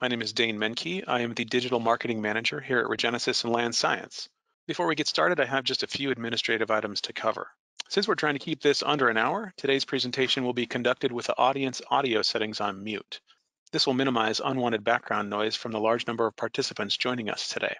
My name is Dane Menke. I am the Digital Marketing Manager here at Regenesis and Land Science. Before we get started, I have just a few administrative items to cover. Since we're trying to keep this under an hour, today's presentation will be conducted with the audience audio settings on mute. This will minimize unwanted background noise from the large number of participants joining us today.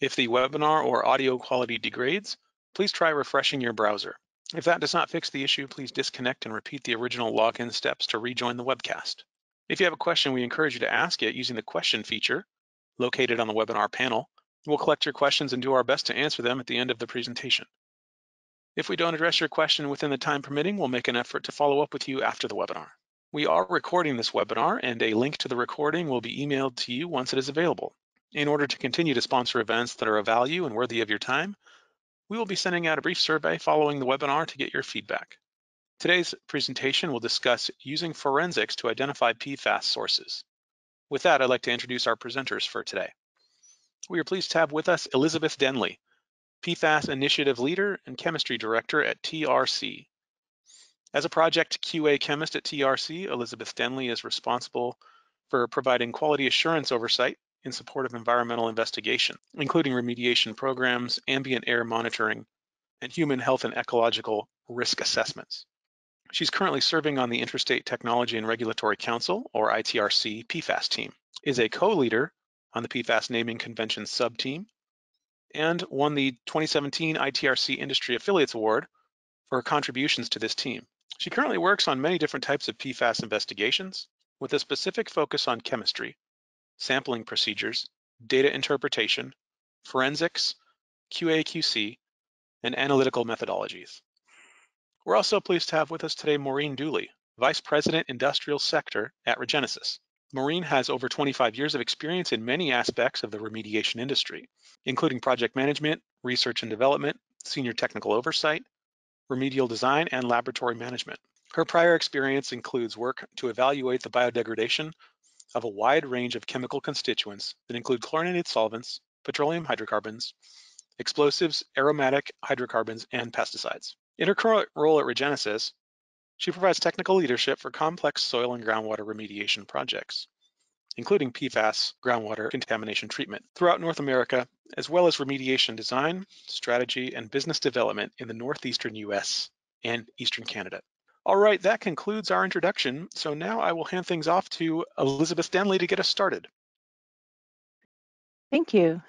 If the webinar or audio quality degrades, please try refreshing your browser. If that does not fix the issue, please disconnect and repeat the original login steps to rejoin the webcast. If you have a question, we encourage you to ask it using the question feature located on the webinar panel. We'll collect your questions and do our best to answer them at the end of the presentation. If we don't address your question within the time permitting, we'll make an effort to follow up with you after the webinar. We are recording this webinar and a link to the recording will be emailed to you once it is available. In order to continue to sponsor events that are of value and worthy of your time, we will be sending out a brief survey following the webinar to get your feedback. Today's presentation will discuss using forensics to identify PFAS sources. With that, I'd like to introduce our presenters for today. We are pleased to have with us Elizabeth Denley, PFAS Initiative Leader and Chemistry Director at TRC. As a project QA chemist at TRC, Elizabeth Denley is responsible for providing quality assurance oversight in support of environmental investigation, including remediation programs, ambient air monitoring, and human health and ecological risk assessments. She's currently serving on the Interstate Technology and Regulatory Council, or ITRC, PFAS team, is a co-leader on the PFAS Naming Convention sub-team, and won the 2017 ITRC Industry Affiliates Award for her contributions to this team. She currently works on many different types of PFAS investigations with a specific focus on chemistry, sampling procedures, data interpretation, forensics, QA/QC, and analytical methodologies. We're also pleased to have with us today Maureen Dooley, Vice President Industrial Sector at Regenesis. Maureen has over 25 years of experience in many aspects of the remediation industry, including project management, research and development, senior technical oversight, remedial design, and laboratory management. Her prior experience includes work to evaluate the biodegradation of a wide range of chemical constituents that include chlorinated solvents, petroleum hydrocarbons, explosives, aromatic hydrocarbons, and pesticides. In her current role at Regenesis, she provides technical leadership for complex soil and groundwater remediation projects, including PFAS groundwater contamination treatment throughout North America, as well as remediation design, strategy, and business development in the Northeastern US and Eastern Canada. All right, that concludes our introduction. So now I will hand things off to Elizabeth Denley to get us started. Thank you.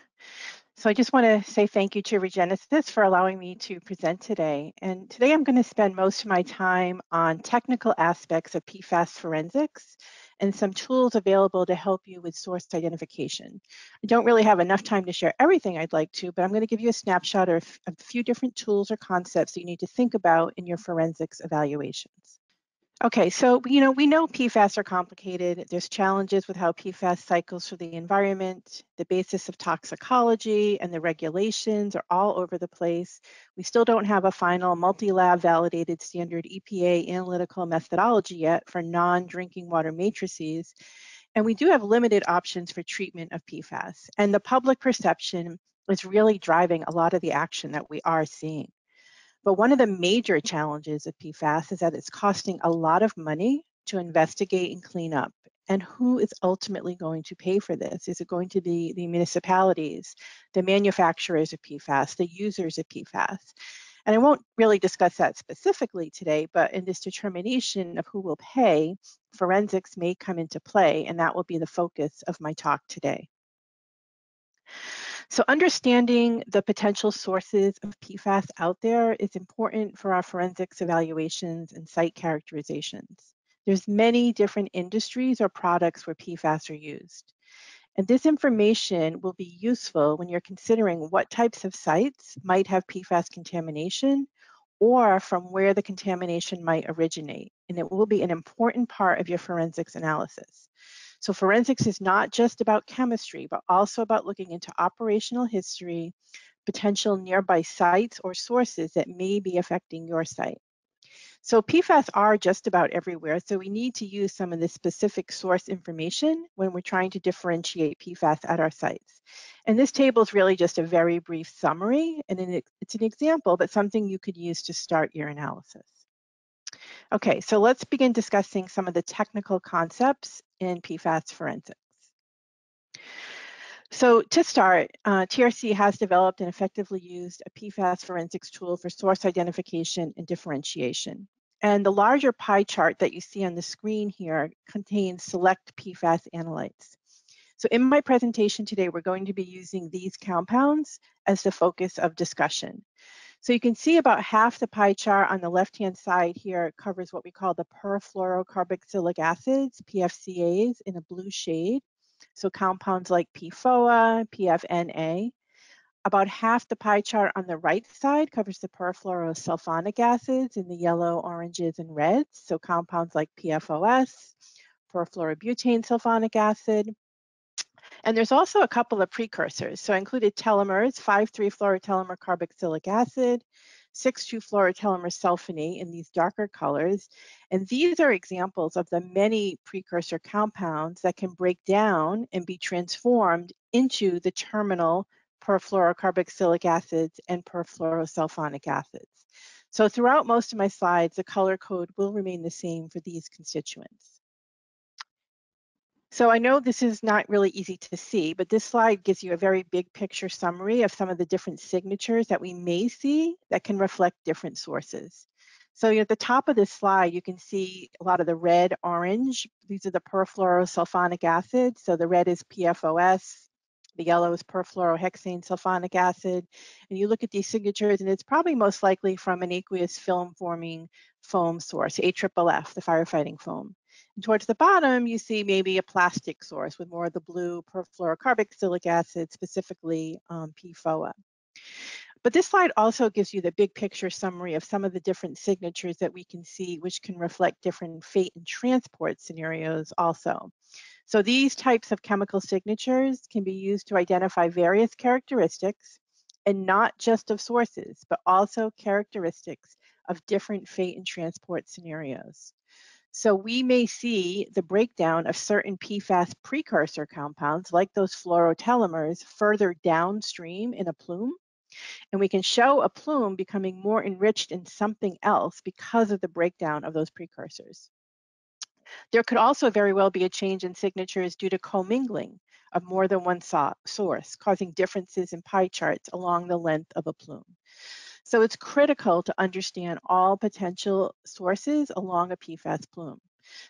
So I just want to say thank you to Regenesis for allowing me to present today. And today I'm going to spend most of my time on technical aspects of PFAS forensics and some tools available to help you with source identification. I don't really have enough time to share everything I'd like to, but I'm going to give you a snapshot of a few different tools or concepts that you need to think about in your forensics evaluations. Okay, so you know we know PFAS are complicated. There's challenges with how PFAS cycles through the environment. The basis of toxicology and the regulations are all over the place. We still don't have a final multi-lab validated standard EPA analytical methodology yet for non-drinking water matrices. And we do have limited options for treatment of PFAS. And the public perception is really driving a lot of the action that we are seeing. But one of the major challenges of PFAS is that it's costing a lot of money to investigate and clean up. And who is ultimately going to pay for this? Is it going to be the municipalities, the manufacturers of PFAS, the users of PFAS? And I won't really discuss that specifically today, but in this determination of who will pay, forensics may come into play, and that will be the focus of my talk today. So understanding the potential sources of PFAS out there is important for our forensics evaluations and site characterizations. There's many different industries or products where PFAS are used. And this information will be useful when you're considering what types of sites might have PFAS contamination or from where the contamination might originate. And it will be an important part of your forensics analysis. So forensics is not just about chemistry, but also about looking into operational history, potential nearby sites or sources that may be affecting your site. So PFAS are just about everywhere, so we need to use some of the specific source information when we're trying to differentiate PFAS at our sites. And this table is really just a very brief summary, and it's an example, but something you could use to start your analysis. Okay, so let's begin discussing some of the technical concepts in PFAS forensics. So to start, uh, TRC has developed and effectively used a PFAS forensics tool for source identification and differentiation. And the larger pie chart that you see on the screen here contains select PFAS analytes. So in my presentation today, we're going to be using these compounds as the focus of discussion. So you can see about half the pie chart on the left-hand side here covers what we call the perfluorocarboxylic acids, PFCAs, in a blue shade. So compounds like PFOA, PFNA. About half the pie chart on the right side covers the perfluorosulfonic acids in the yellow, oranges, and reds. So compounds like PFOS, perfluorobutane sulfonic acid. And there's also a couple of precursors. So I included telomeres, 5,3-fluorotelomer carboxylic acid, 6,2-fluorotelomer sulfonate in these darker colors. And these are examples of the many precursor compounds that can break down and be transformed into the terminal perfluorocarboxylic acids and perfluorosulfonic acids. So throughout most of my slides, the color code will remain the same for these constituents. So I know this is not really easy to see, but this slide gives you a very big picture summary of some of the different signatures that we may see that can reflect different sources. So at the top of this slide, you can see a lot of the red, orange. These are the perfluorosulfonic acids. So the red is PFOS, the yellow is perfluorohexane sulfonic acid. And you look at these signatures, and it's probably most likely from an aqueous film forming foam source, AFFF, the firefighting foam. And towards the bottom, you see maybe a plastic source with more of the blue perfluorocarboxylic acid, specifically um, PFOA. But this slide also gives you the big picture summary of some of the different signatures that we can see, which can reflect different fate and transport scenarios also. So these types of chemical signatures can be used to identify various characteristics and not just of sources, but also characteristics of different fate and transport scenarios. So we may see the breakdown of certain PFAS precursor compounds, like those fluorotelomers, further downstream in a plume. And we can show a plume becoming more enriched in something else because of the breakdown of those precursors. There could also very well be a change in signatures due to commingling of more than one so source, causing differences in pie charts along the length of a plume. So it's critical to understand all potential sources along a PFAS plume.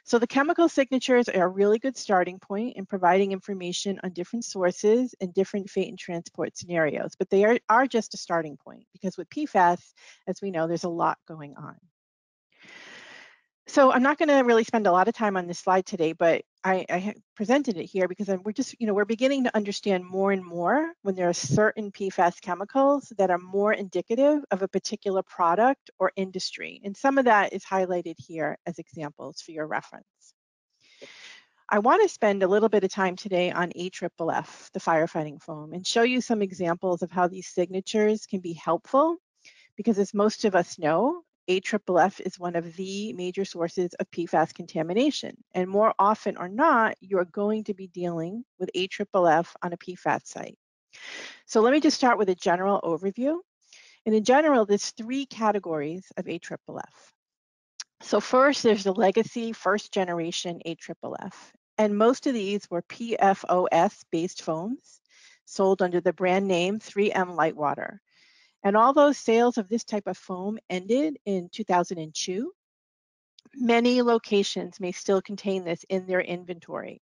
So the chemical signatures are a really good starting point in providing information on different sources and different fate and transport scenarios, but they are, are just a starting point because with PFAS, as we know, there's a lot going on. So I'm not going to really spend a lot of time on this slide today, but I, I presented it here because we're just, you know, we're beginning to understand more and more when there are certain PFAS chemicals that are more indicative of a particular product or industry. And some of that is highlighted here as examples for your reference. I want to spend a little bit of time today on AFFF, the firefighting foam, and show you some examples of how these signatures can be helpful because as most of us know, AFFF is one of the major sources of PFAS contamination. And more often or not, you're going to be dealing with AFFF on a PFAS site. So let me just start with a general overview. And in general, there's three categories of AFFF. So first, there's the legacy first generation AFFF. And most of these were PFOS-based foams sold under the brand name 3M Lightwater. And although sales of this type of foam ended in 2002, many locations may still contain this in their inventory.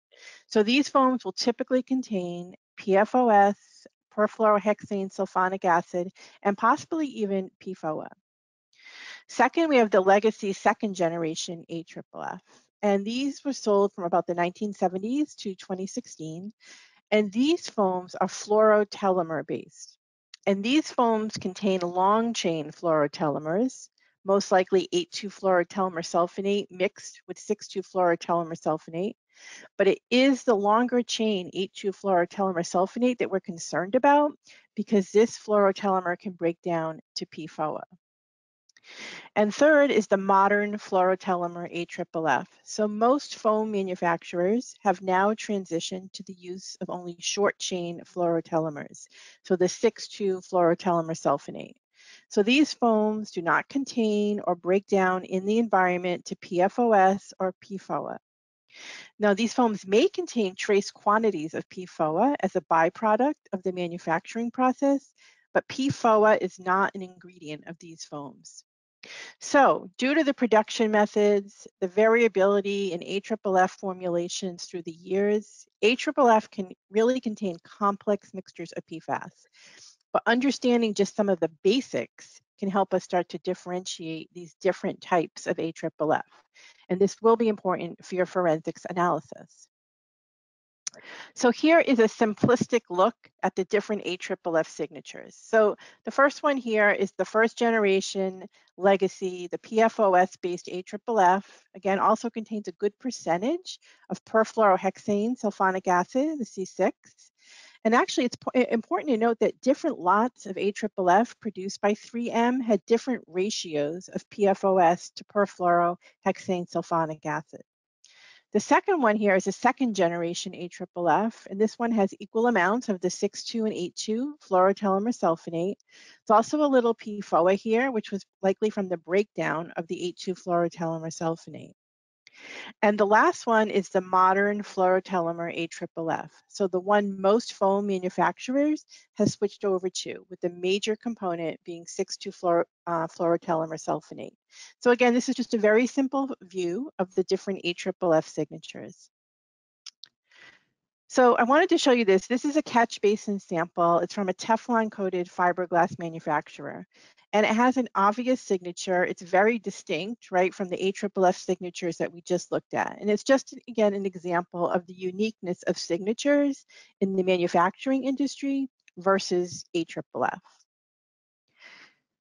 So these foams will typically contain PFOS, perfluorohexane sulfonic acid, and possibly even PFOA. Second, we have the legacy second generation AFFF. And these were sold from about the 1970s to 2016. And these foams are fluorotelomer based. And these foams contain long chain fluorotelomers, most likely 8,2-fluorotelomer sulfonate mixed with 6,2-fluorotelomer sulfonate. But it is the longer chain 8,2-fluorotelomer sulfonate that we're concerned about because this fluorotelomer can break down to PFOA. And third is the modern fluorotelomer AFFF. So most foam manufacturers have now transitioned to the use of only short chain fluorotelomers, so the 6,2 fluorotelomer sulfonate. So these foams do not contain or break down in the environment to PFOS or PFOA. Now, these foams may contain trace quantities of PFOA as a byproduct of the manufacturing process, but PFOA is not an ingredient of these foams. So due to the production methods, the variability in AFFF formulations through the years, AFFF can really contain complex mixtures of PFAS. But understanding just some of the basics can help us start to differentiate these different types of AFFF. And this will be important for your forensics analysis. So here is a simplistic look at the different AFFF signatures. So the first one here is the first generation legacy, the PFOS-based AFFF. Again, also contains a good percentage of perfluorohexane sulfonic acid, the C6. And actually, it's important to note that different lots of AFFF produced by 3M had different ratios of PFOS to perfluorohexane sulfonic acid. The second one here is a second generation AFFF, and this one has equal amounts of the 6,2 and 8,2 fluorotelomer sulfonate. It's also a little PFOA here, which was likely from the breakdown of the 8,2 fluorotelomer sulfonate. And the last one is the modern fluorotelomer AFFF. So the one most foam manufacturers has switched over to, with the major component being 6,2 uh, sulfonate. So again, this is just a very simple view of the different AFFF signatures. So I wanted to show you this. This is a catch basin sample. It's from a Teflon coated fiberglass manufacturer. And it has an obvious signature. It's very distinct, right, from the AFFF signatures that we just looked at. And it's just, again, an example of the uniqueness of signatures in the manufacturing industry versus AFFF.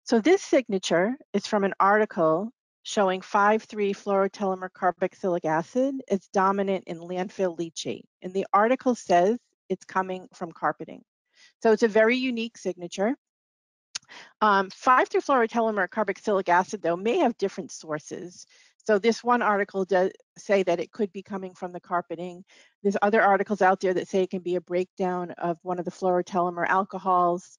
So this signature is from an article showing 5,3 fluorotelomer carboxylic acid is dominant in landfill leachate. And the article says it's coming from carpeting. So it's a very unique signature. Um, 5,3 fluorotelomer carboxylic acid, though, may have different sources. So this one article does say that it could be coming from the carpeting. There's other articles out there that say it can be a breakdown of one of the fluorotelomer alcohols.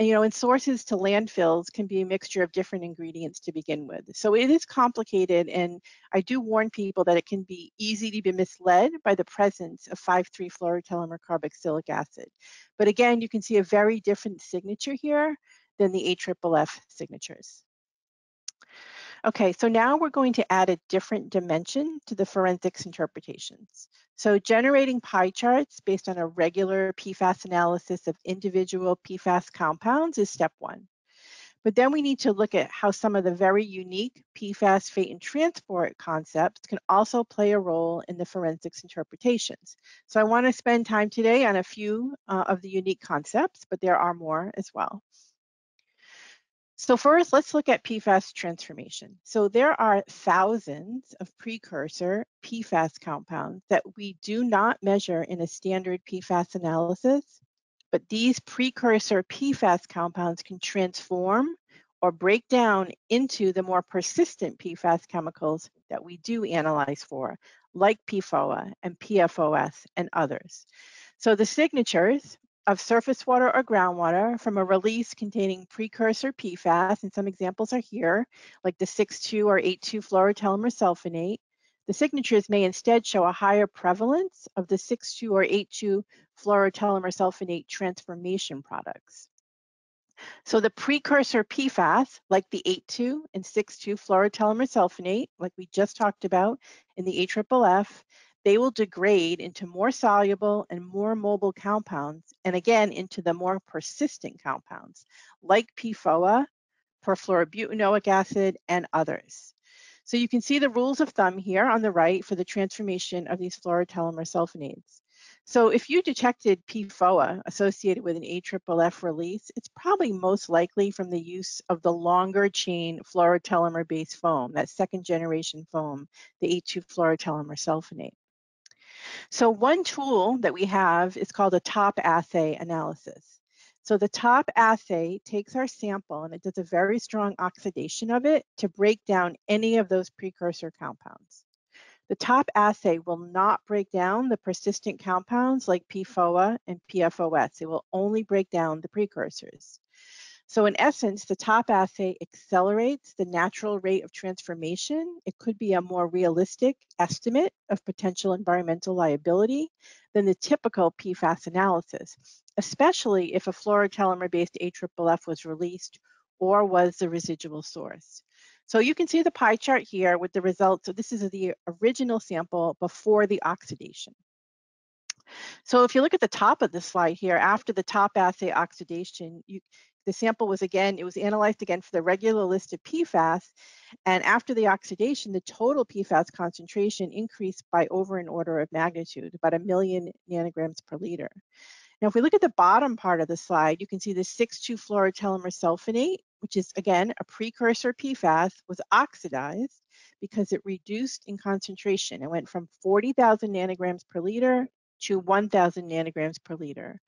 And, you know, and sources to landfills can be a mixture of different ingredients to begin with. So it is complicated, and I do warn people that it can be easy to be misled by the presence of 5,3 fluorotelomer carboxylic acid. But again, you can see a very different signature here than the AFFF signatures. Okay, so now we're going to add a different dimension to the forensics interpretations. So generating pie charts based on a regular PFAS analysis of individual PFAS compounds is step one. But then we need to look at how some of the very unique PFAS fate and transport concepts can also play a role in the forensics interpretations. So I want to spend time today on a few uh, of the unique concepts, but there are more as well. So first, let's look at PFAS transformation. So there are thousands of precursor PFAS compounds that we do not measure in a standard PFAS analysis, but these precursor PFAS compounds can transform or break down into the more persistent PFAS chemicals that we do analyze for, like PFOA and PFOS and others. So the signatures of surface water or groundwater from a release containing precursor PFAS, and some examples are here, like the 6,2 or 8,2 fluorotelomer sulfonate. The signatures may instead show a higher prevalence of the 6,2 or 8,2 fluorotelomer sulfonate transformation products. So the precursor PFAS, like the 8,2 and 6,2 fluorotelomer sulfonate, like we just talked about in the AFFF, they will degrade into more soluble and more mobile compounds, and again, into the more persistent compounds, like PFOA, perfluorobutanoic acid, and others. So you can see the rules of thumb here on the right for the transformation of these fluorotelomer sulfonates. So if you detected PFOA associated with an AFFF release, it's probably most likely from the use of the longer chain fluorotelomer-based foam, that second generation foam, the 8,2 fluorotelomer sulfonate. So one tool that we have is called a top assay analysis. So the top assay takes our sample and it does a very strong oxidation of it to break down any of those precursor compounds. The top assay will not break down the persistent compounds like PFOA and PFOS. It will only break down the precursors. So in essence, the top assay accelerates the natural rate of transformation. It could be a more realistic estimate of potential environmental liability than the typical PFAS analysis, especially if a fluorotelomer-based AFFF was released or was the residual source. So you can see the pie chart here with the results. So this is the original sample before the oxidation. So if you look at the top of the slide here, after the top assay oxidation, you, the sample was again, it was analyzed again for the regular list of PFAS. And after the oxidation, the total PFAS concentration increased by over an order of magnitude, about a million nanograms per liter. Now, if we look at the bottom part of the slide, you can see the 6,2-fluorotelomer sulfonate, which is again a precursor PFAS, was oxidized because it reduced in concentration. It went from 40,000 nanograms per liter to 1,000 nanograms per liter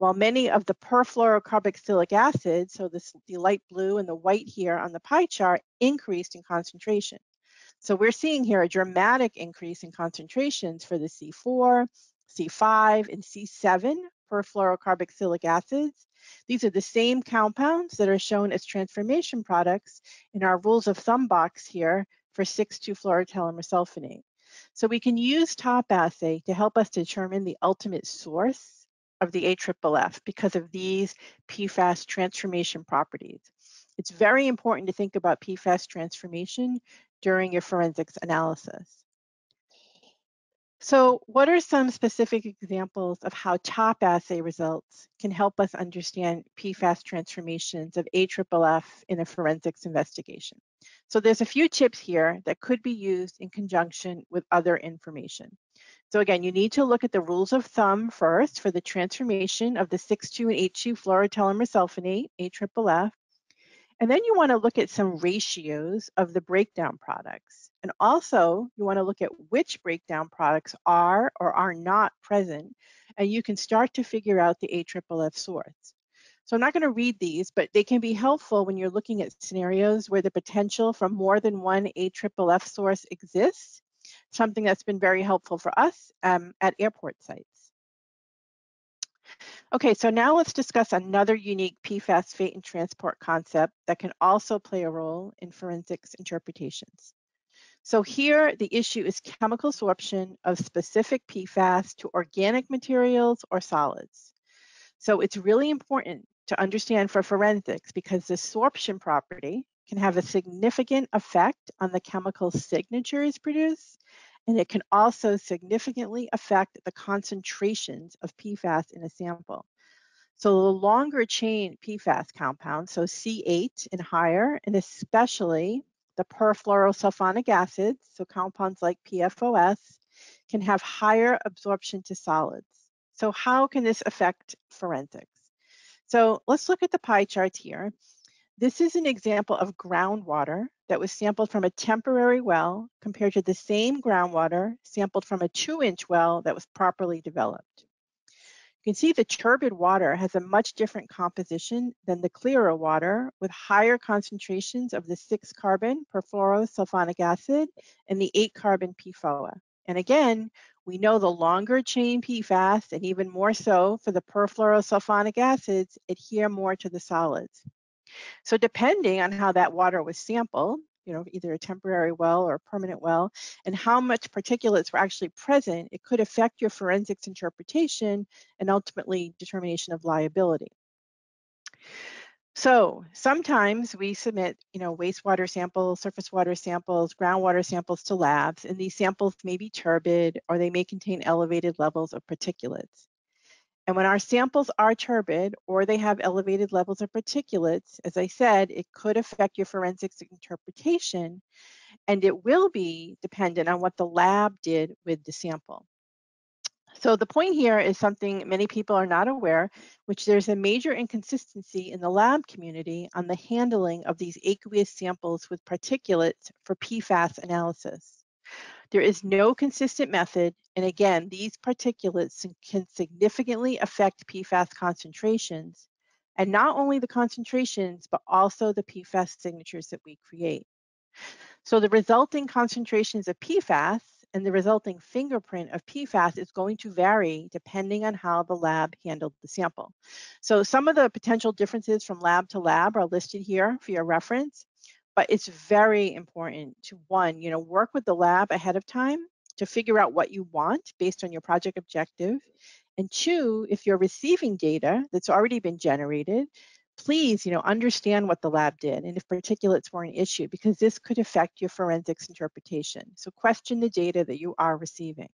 while many of the perfluorocarboxylic acid, so this, the light blue and the white here on the pie chart, increased in concentration. So we're seeing here a dramatic increase in concentrations for the C4, C5, and C7 perfluorocarboxylic acids. These are the same compounds that are shown as transformation products in our rules of thumb box here for 6,2-fluorotelomer sulfonate. So we can use TOP assay to help us determine the ultimate source of the AFFF because of these PFAS transformation properties. It's very important to think about PFAS transformation during your forensics analysis. So what are some specific examples of how top assay results can help us understand PFAS transformations of AFFF in a forensics investigation? So there's a few tips here that could be used in conjunction with other information. So again, you need to look at the rules of thumb first for the transformation of the 6,2 and 8,2 fluorotelomer sulfonate. And then you want to look at some ratios of the breakdown products. And also you want to look at which breakdown products are or are not present. And you can start to figure out the AFFF source. So I'm not going to read these, but they can be helpful when you're looking at scenarios where the potential for more than one AFFF source exists something that's been very helpful for us um, at airport sites. Okay, so now let's discuss another unique PFAS fate and transport concept that can also play a role in forensics interpretations. So here, the issue is chemical sorption of specific PFAS to organic materials or solids. So it's really important to understand for forensics because the sorption property can have a significant effect on the chemical signatures produced and it can also significantly affect the concentrations of PFAS in a sample. So the longer chain PFAS compounds, so C8 and higher, and especially the perfluorosulfonic acids, so compounds like PFOS, can have higher absorption to solids. So how can this affect forensics? So let's look at the pie chart here. This is an example of groundwater that was sampled from a temporary well compared to the same groundwater sampled from a two inch well that was properly developed. You can see the turbid water has a much different composition than the clearer water with higher concentrations of the six carbon perfluorosulfonic acid and the eight carbon PFOA. And again, we know the longer chain PFAS and even more so for the perfluorosulfonic acids adhere more to the solids. So depending on how that water was sampled, you know, either a temporary well or a permanent well, and how much particulates were actually present, it could affect your forensics interpretation and ultimately determination of liability. So sometimes we submit, you know, wastewater samples, surface water samples, groundwater samples to labs, and these samples may be turbid or they may contain elevated levels of particulates. And when our samples are turbid or they have elevated levels of particulates, as I said, it could affect your forensics interpretation and it will be dependent on what the lab did with the sample. So the point here is something many people are not aware, which there's a major inconsistency in the lab community on the handling of these aqueous samples with particulates for PFAS analysis. There is no consistent method, and again, these particulates can significantly affect PFAS concentrations, and not only the concentrations, but also the PFAS signatures that we create. So the resulting concentrations of PFAS and the resulting fingerprint of PFAS is going to vary depending on how the lab handled the sample. So some of the potential differences from lab to lab are listed here for your reference, but it's very important to one, you know, work with the lab ahead of time to figure out what you want based on your project objective. And two, if you're receiving data that's already been generated, please, you know, understand what the lab did and if particulates were an issue because this could affect your forensics interpretation. So question the data that you are receiving.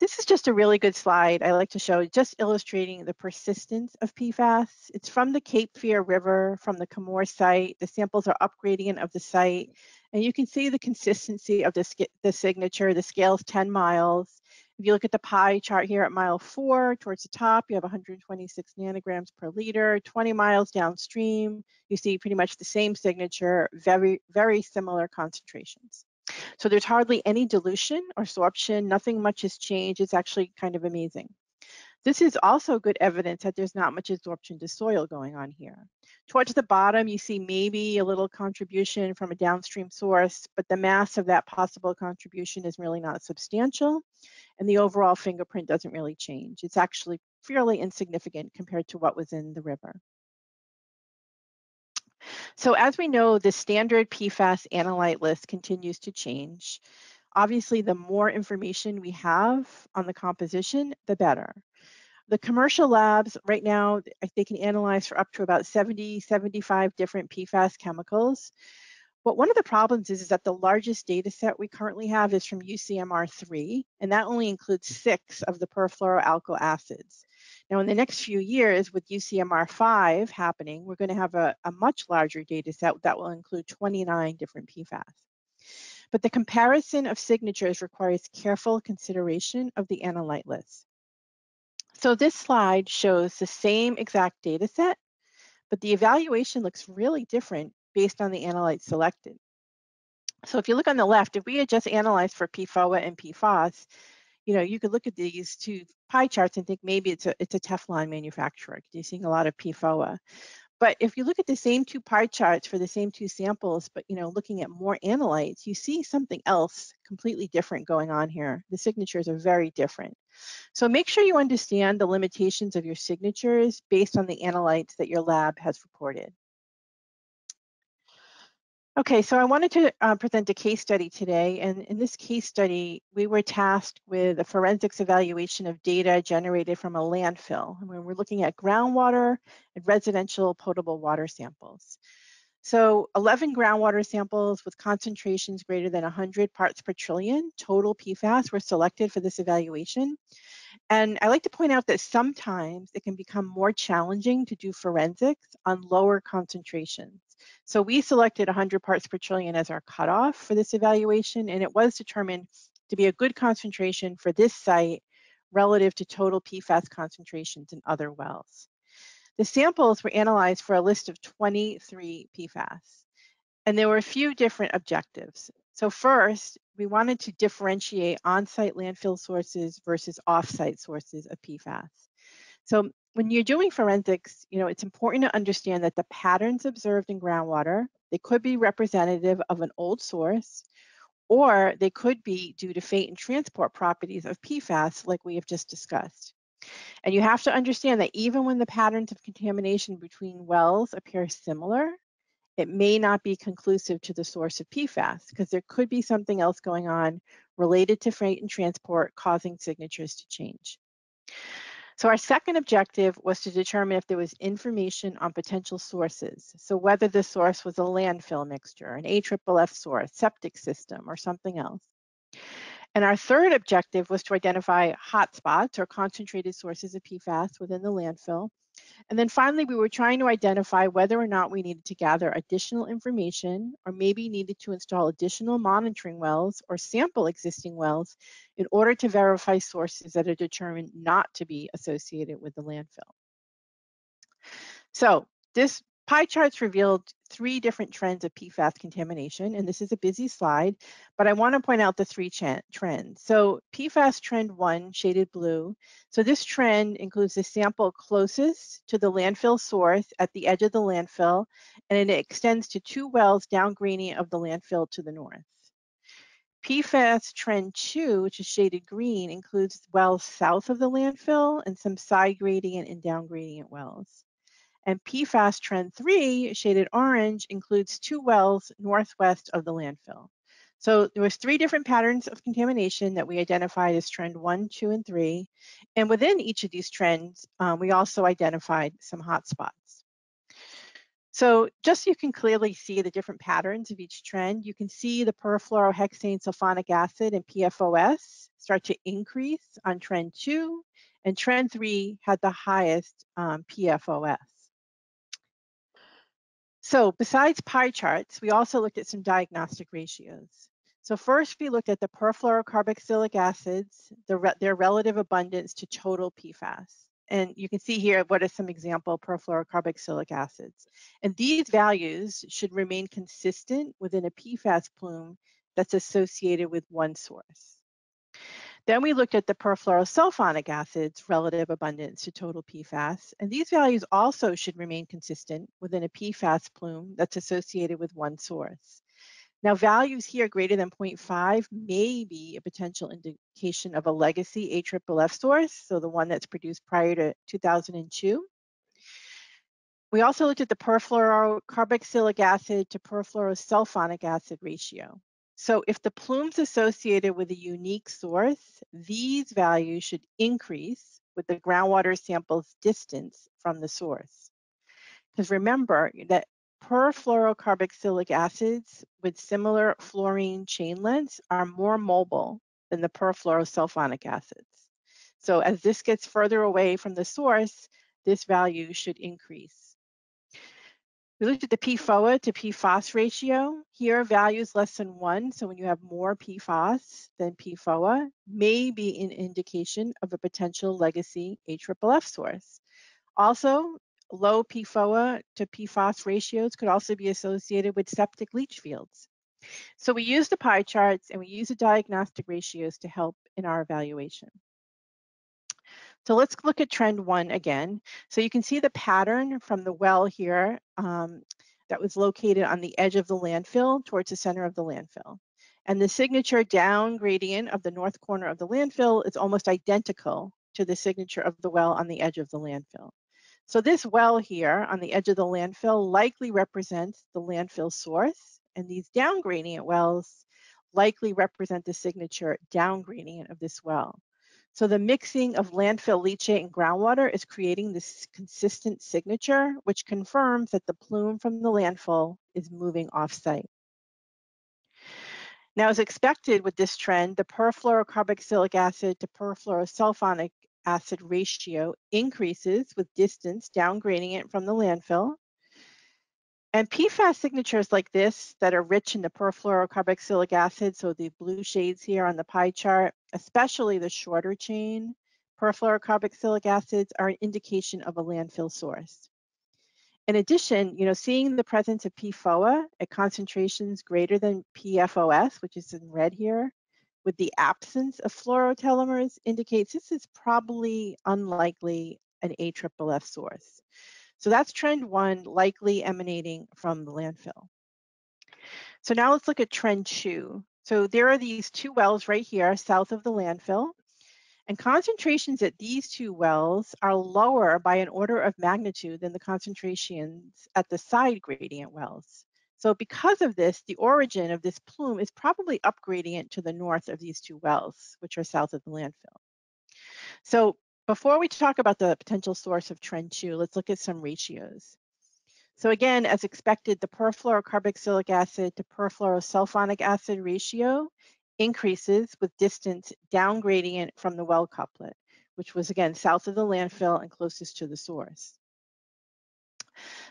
This is just a really good slide I like to show, just illustrating the persistence of PFAS. It's from the Cape Fear River, from the Chemours site. The samples are upgrading of the site. And you can see the consistency of the, the signature. The scale is 10 miles. If you look at the pie chart here at mile four, towards the top, you have 126 nanograms per liter. 20 miles downstream, you see pretty much the same signature, very, very similar concentrations. So there's hardly any dilution or sorption, nothing much has changed. It's actually kind of amazing. This is also good evidence that there's not much absorption to soil going on here. Towards the bottom, you see maybe a little contribution from a downstream source, but the mass of that possible contribution is really not substantial, and the overall fingerprint doesn't really change. It's actually fairly insignificant compared to what was in the river. So as we know, the standard PFAS analyte list continues to change. Obviously, the more information we have on the composition, the better. The commercial labs right now, they can analyze for up to about 70, 75 different PFAS chemicals. But one of the problems is, is that the largest data set we currently have is from UCMR3, and that only includes six of the perfluoroalkyl acids. Now, in the next few years, with UCMR5 happening, we're going to have a, a much larger data set that will include 29 different PFAS. But the comparison of signatures requires careful consideration of the analyte list. So this slide shows the same exact data set, but the evaluation looks really different based on the analyte selected. So if you look on the left, if we had just analyzed for PFOA and PFOS, you know, you could look at these two pie charts and think maybe it's a it's a Teflon manufacturer. You're seeing a lot of PFOA. But if you look at the same two pie charts for the same two samples, but you know, looking at more analytes, you see something else completely different going on here. The signatures are very different. So make sure you understand the limitations of your signatures based on the analytes that your lab has reported. Okay, so I wanted to uh, present a case study today, and in this case study, we were tasked with a forensics evaluation of data generated from a landfill, and we were looking at groundwater and residential potable water samples. So 11 groundwater samples with concentrations greater than 100 parts per trillion total PFAS were selected for this evaluation. And I like to point out that sometimes it can become more challenging to do forensics on lower concentrations. So we selected 100 parts per trillion as our cutoff for this evaluation, and it was determined to be a good concentration for this site relative to total PFAS concentrations in other wells. The samples were analyzed for a list of 23 PFAS, and there were a few different objectives. So first, we wanted to differentiate on-site landfill sources versus off-site sources of PFAS. So when you're doing forensics, you know, it's important to understand that the patterns observed in groundwater, they could be representative of an old source, or they could be due to fate and transport properties of PFAS like we have just discussed. And you have to understand that even when the patterns of contamination between wells appear similar, it may not be conclusive to the source of PFAS because there could be something else going on related to fate and transport causing signatures to change. So our second objective was to determine if there was information on potential sources. So whether the source was a landfill mixture, an AFFF source, septic system, or something else. And our third objective was to identify hotspots or concentrated sources of PFAS within the landfill and then finally, we were trying to identify whether or not we needed to gather additional information or maybe needed to install additional monitoring wells or sample existing wells in order to verify sources that are determined not to be associated with the landfill. So this pie charts revealed three different trends of PFAS contamination, and this is a busy slide, but I want to point out the three trends. So PFAS trend one, shaded blue. So this trend includes the sample closest to the landfill source at the edge of the landfill, and it extends to two wells down gradient of the landfill to the north. PFAS trend two, which is shaded green, includes wells south of the landfill and some side gradient and down gradient wells. And PFAS trend three, shaded orange, includes two wells northwest of the landfill. So there was three different patterns of contamination that we identified as trend one, two, and three. And within each of these trends, um, we also identified some hotspots. So just so you can clearly see the different patterns of each trend, you can see the perfluorohexane sulfonic acid and PFOS start to increase on trend two, and trend three had the highest um, PFOS. So besides pie charts, we also looked at some diagnostic ratios. So first we looked at the perfluorocarboxylic acids, the their relative abundance to total PFAS. And you can see here what are some example perfluorocarboxylic acids. And these values should remain consistent within a PFAS plume that's associated with one source. Then we looked at the perfluorosulfonic acids relative abundance to total PFAS, and these values also should remain consistent within a PFAS plume that's associated with one source. Now, values here greater than 0.5 may be a potential indication of a legacy AFFF source, so the one that's produced prior to 2002. We also looked at the perfluorocarboxylic acid to perfluorosulfonic acid ratio. So if the plume's associated with a unique source, these values should increase with the groundwater sample's distance from the source. Because remember that perfluorocarboxylic acids with similar fluorine chain lengths are more mobile than the perfluorosulfonic acids. So as this gets further away from the source, this value should increase. We looked at the PFOA to PFOS ratio. Here, values less than one, so when you have more PFOS than PFOA, may be an indication of a potential legacy AFFF source. Also, Low PFOA to PFOS ratios could also be associated with septic leach fields. So we use the pie charts and we use the diagnostic ratios to help in our evaluation. So let's look at trend one again. So you can see the pattern from the well here um, that was located on the edge of the landfill towards the center of the landfill. And the signature down gradient of the north corner of the landfill is almost identical to the signature of the well on the edge of the landfill. So this well here on the edge of the landfill likely represents the landfill source, and these down gradient wells likely represent the signature down gradient of this well. So the mixing of landfill leachate and groundwater is creating this consistent signature, which confirms that the plume from the landfill is moving off-site. Now, as expected with this trend, the perfluorocarboxylic acid to perfluorosulfonic acid ratio increases with distance down gradient from the landfill. And PFAS signatures like this that are rich in the perfluorocarboxylic acid, so the blue shades here on the pie chart, especially the shorter chain perfluorocarboxylic acids are an indication of a landfill source. In addition, you know, seeing the presence of PFOA at concentrations greater than PFOS, which is in red here, with the absence of fluorotelomers indicates this is probably unlikely an AFFF source. So that's trend one, likely emanating from the landfill. So now let's look at trend two. So there are these two wells right here south of the landfill. And concentrations at these two wells are lower by an order of magnitude than the concentrations at the side gradient wells. So because of this, the origin of this plume is probably up gradient to the north of these two wells, which are south of the landfill. So before we talk about the potential source of trend two, let's look at some ratios. So again, as expected, the perfluorocarboxylic acid to perfluorosulfonic acid ratio increases with distance down gradient from the well couplet, which was again south of the landfill and closest to the source.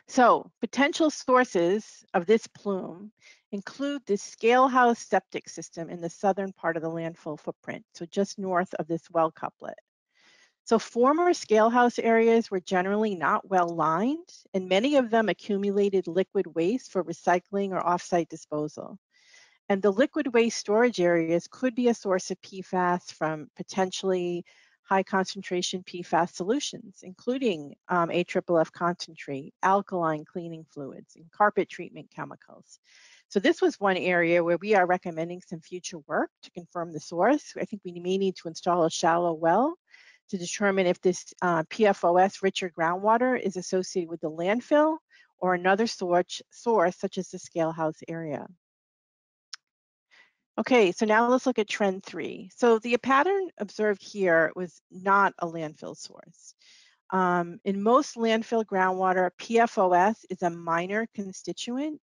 So potential sources of this plume include the scale house septic system in the southern part of the landfill footprint, so just north of this well couplet. So former scale house areas were generally not well lined, and many of them accumulated liquid waste for recycling or offsite disposal. And the liquid waste storage areas could be a source of PFAS from potentially high concentration PFAS solutions, including um, AFFF concentrate, alkaline cleaning fluids, and carpet treatment chemicals. So this was one area where we are recommending some future work to confirm the source. I think we may need to install a shallow well to determine if this uh, PFOS richer groundwater is associated with the landfill or another source, source such as the scale house area. Okay, so now let's look at trend three. So the pattern observed here was not a landfill source. Um, in most landfill groundwater, PFOS is a minor constituent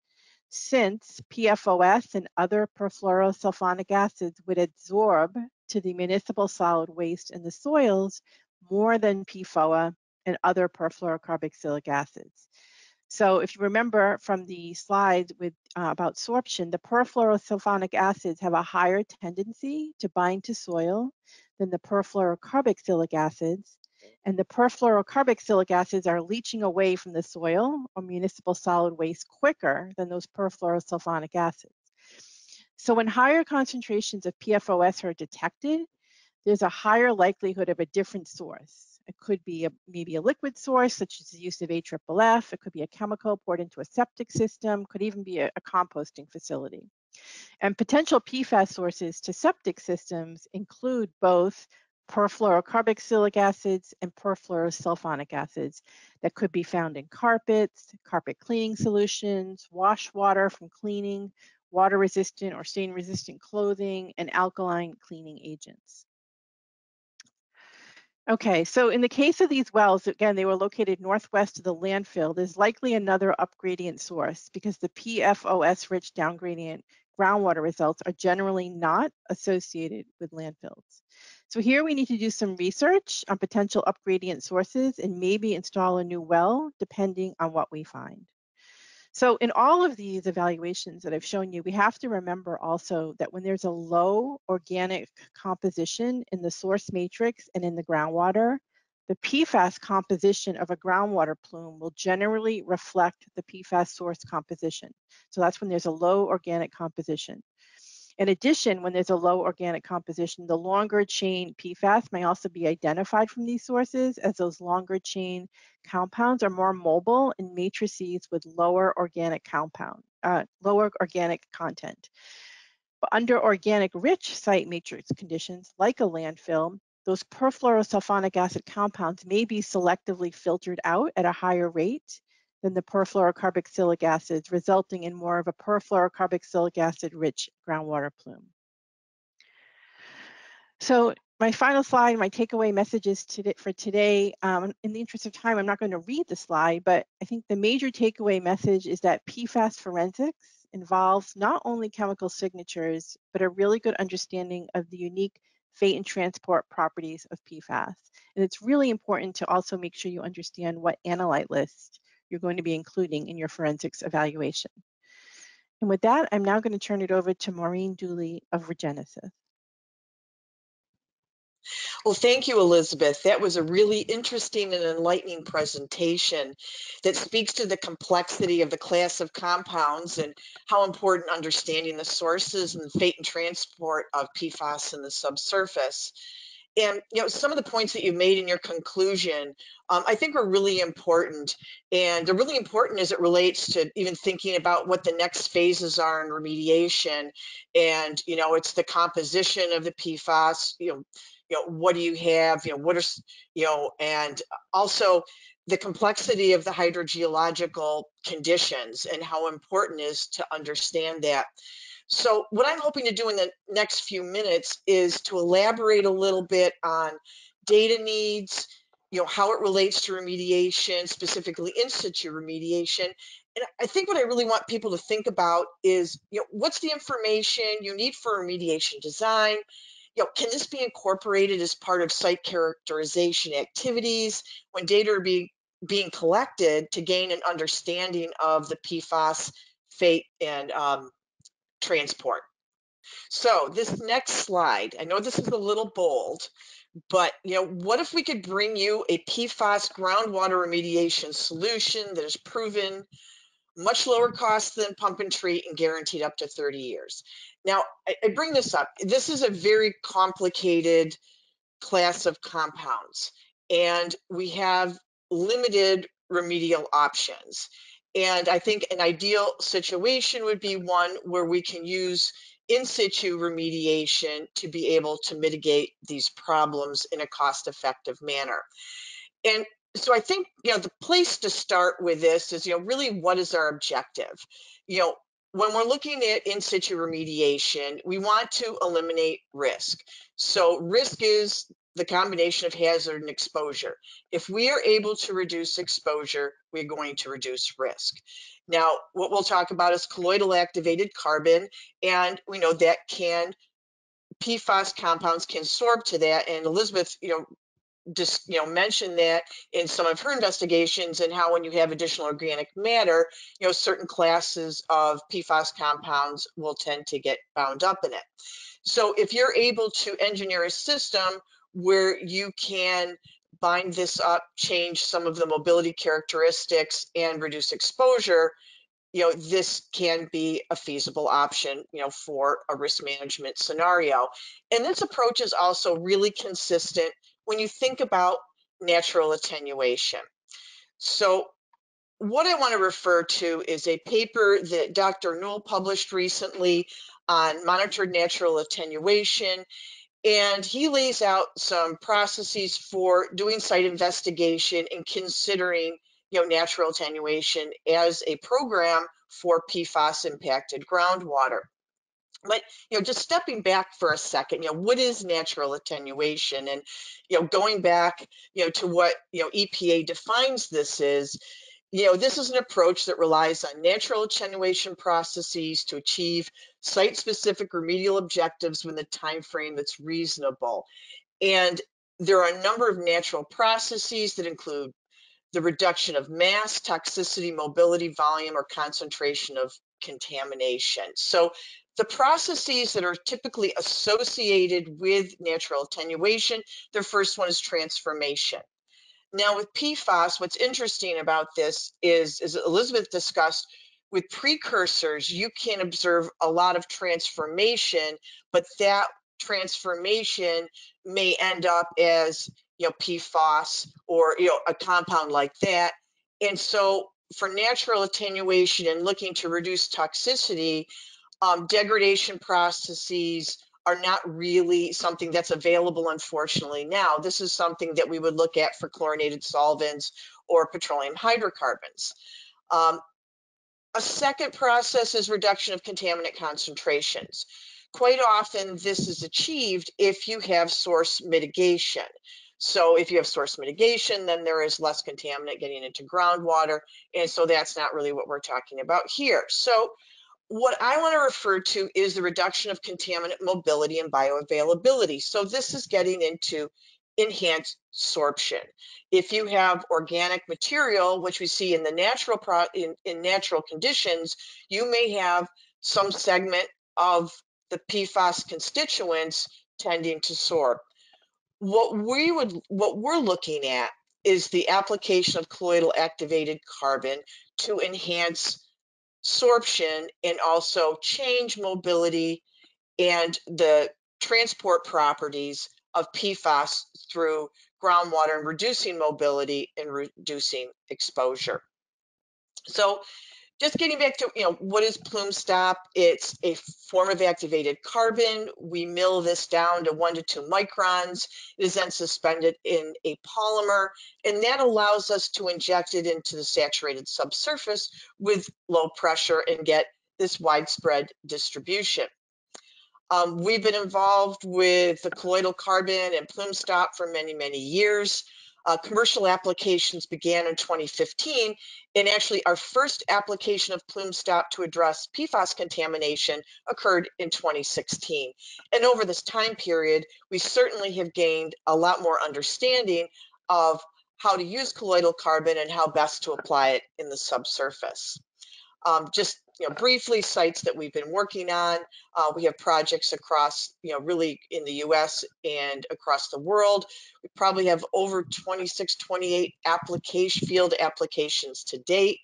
since PFOS and other perfluorosulfonic acids would absorb to the municipal solid waste in the soils more than PFOA and other perfluorocarboxylic acids. So if you remember from the slide with uh, about sorption, the perfluorosulfonic acids have a higher tendency to bind to soil than the perfluorocarboxylic acids, and the perfluorocarboxylic acids are leaching away from the soil or municipal solid waste quicker than those perfluorosulfonic acids. So when higher concentrations of PFOS are detected, there's a higher likelihood of a different source. It could be a, maybe a liquid source, such as the use of AFFF. It could be a chemical poured into a septic system, could even be a, a composting facility. And potential PFAS sources to septic systems include both perfluorocarboxylic acids and perfluorosulfonic acids that could be found in carpets, carpet cleaning solutions, wash water from cleaning, water resistant or stain resistant clothing, and alkaline cleaning agents. Okay, so in the case of these wells, again, they were located northwest of the landfill. There's likely another upgradient source because the PFOS-rich downgradient groundwater results are generally not associated with landfills. So here we need to do some research on potential upgradient sources and maybe install a new well depending on what we find. So in all of these evaluations that I've shown you, we have to remember also that when there's a low organic composition in the source matrix and in the groundwater, the PFAS composition of a groundwater plume will generally reflect the PFAS source composition. So that's when there's a low organic composition. In addition, when there's a low organic composition, the longer chain PFAS may also be identified from these sources as those longer chain compounds are more mobile in matrices with lower organic compound, uh, lower organic content. But under organic rich site matrix conditions, like a landfill, those perfluorosulfonic acid compounds may be selectively filtered out at a higher rate than the perfluorocarboxylic acids, resulting in more of a perfluorocarboxylic acid rich groundwater plume. So my final slide, my takeaway messages today, for today, um, in the interest of time, I'm not going to read the slide, but I think the major takeaway message is that PFAS forensics involves not only chemical signatures, but a really good understanding of the unique fate and transport properties of PFAS. And it's really important to also make sure you understand what analyte list you're going to be including in your forensics evaluation. And with that, I'm now going to turn it over to Maureen Dooley of Regenesis. Well, thank you, Elizabeth. That was a really interesting and enlightening presentation that speaks to the complexity of the class of compounds and how important understanding the sources and fate and transport of PFAS in the subsurface. And you know, some of the points that you made in your conclusion, um, I think are really important. And they're really important as it relates to even thinking about what the next phases are in remediation. And you know, it's the composition of the PFAS. You know, you know, what do you have? You know, what are you know, and also the complexity of the hydrogeological conditions and how important is to understand that. So what I'm hoping to do in the next few minutes is to elaborate a little bit on data needs, you know, how it relates to remediation, specifically in situ remediation. And I think what I really want people to think about is, you know, what's the information you need for remediation design? You know, can this be incorporated as part of site characterization activities when data are being being collected to gain an understanding of the PFAS fate and um, transport. So this next slide, I know this is a little bold, but you know, what if we could bring you a PFAS groundwater remediation solution that is proven much lower cost than pump and treat and guaranteed up to 30 years. Now, I, I bring this up. This is a very complicated class of compounds and we have limited remedial options. And I think an ideal situation would be one where we can use in situ remediation to be able to mitigate these problems in a cost effective manner. And so I think, you know, the place to start with this is, you know, really what is our objective? You know, when we're looking at in situ remediation, we want to eliminate risk. So risk is the combination of hazard and exposure. If we are able to reduce exposure, we're going to reduce risk. Now, what we'll talk about is colloidal activated carbon, and we know that can PFAS compounds can sorb to that. And Elizabeth, you know, just you know mentioned that in some of her investigations and how when you have additional organic matter, you know, certain classes of PFAS compounds will tend to get bound up in it. So if you're able to engineer a system where you can bind this up, change some of the mobility characteristics and reduce exposure, you know, this can be a feasible option, you know, for a risk management scenario. And this approach is also really consistent when you think about natural attenuation. So what I want to refer to is a paper that Dr. Newell published recently on monitored natural attenuation and he lays out some processes for doing site investigation and considering you know natural attenuation as a program for PFAS impacted groundwater. But you know, just stepping back for a second, you know, what is natural attenuation? And you know, going back, you know, to what you know EPA defines this is, you know, this is an approach that relies on natural attenuation processes to achieve site-specific remedial objectives within the time frame that's reasonable. And there are a number of natural processes that include the reduction of mass, toxicity, mobility, volume, or concentration of contamination. So the processes that are typically associated with natural attenuation, the first one is transformation. Now with PFAS, what's interesting about this is, as Elizabeth discussed, with precursors, you can observe a lot of transformation, but that transformation may end up as you know PFAS or you know a compound like that. And so for natural attenuation and looking to reduce toxicity, um, degradation processes are not really something that's available, unfortunately, now. This is something that we would look at for chlorinated solvents or petroleum hydrocarbons. Um, a second process is reduction of contaminant concentrations. Quite often, this is achieved if you have source mitigation. So if you have source mitigation, then there is less contaminant getting into groundwater. And so that's not really what we're talking about here. So what I want to refer to is the reduction of contaminant mobility and bioavailability. So this is getting into enhanced sorption. If you have organic material, which we see in the natural pro in, in natural conditions, you may have some segment of the PFAS constituents tending to sorb. What we would what we're looking at is the application of colloidal activated carbon to enhance sorption and also change mobility and the transport properties of PFAS through groundwater and reducing mobility and reducing exposure. So just getting back to you know what is plume stop? It's a form of activated carbon. We mill this down to one to two microns. It is then suspended in a polymer and that allows us to inject it into the saturated subsurface with low pressure and get this widespread distribution. Um, we've been involved with the colloidal carbon and plume stop for many many years uh, commercial applications began in 2015, and actually our first application of Plume Stop to address PFAS contamination occurred in 2016. And over this time period, we certainly have gained a lot more understanding of how to use colloidal carbon and how best to apply it in the subsurface. Um, just you know, briefly, sites that we've been working on. Uh, we have projects across, you know, really in the U.S. and across the world. We probably have over 26, 28 application field applications to date.